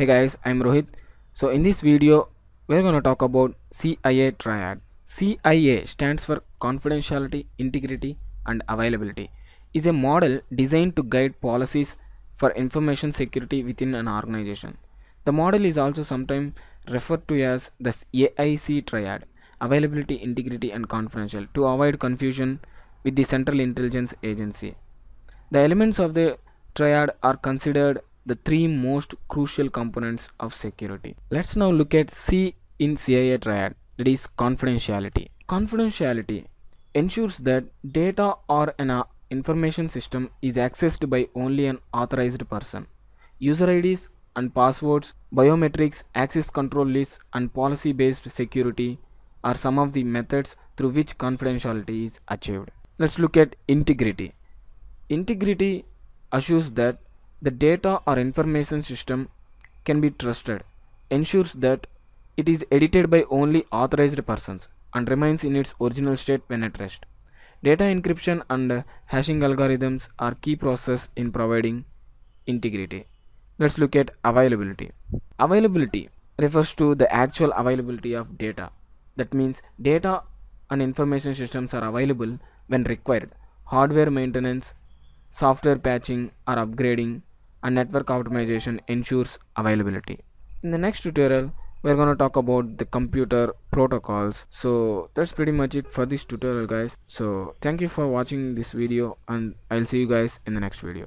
Hey guys, I'm Rohit. So in this video, we're going to talk about CIA triad. CIA stands for confidentiality, integrity and availability. Is a model designed to guide policies for information security within an organization. The model is also sometimes referred to as the AIC triad, availability, integrity and confidential to avoid confusion with the Central Intelligence Agency. The elements of the triad are considered the three most crucial components of security. Let's now look at C in CIA triad that is confidentiality. Confidentiality ensures that data or an uh, information system is accessed by only an authorized person. User IDs and passwords, biometrics, access control lists and policy based security are some of the methods through which confidentiality is achieved. Let's look at integrity. Integrity assures that the data or information system can be trusted, ensures that it is edited by only authorized persons and remains in its original state when at rest. Data encryption and hashing algorithms are key process in providing integrity. Let's look at availability. Availability refers to the actual availability of data. That means data and information systems are available when required. Hardware maintenance, software patching or upgrading and network optimization ensures availability. In the next tutorial, we're going to talk about the computer protocols. So that's pretty much it for this tutorial guys. So thank you for watching this video and I'll see you guys in the next video.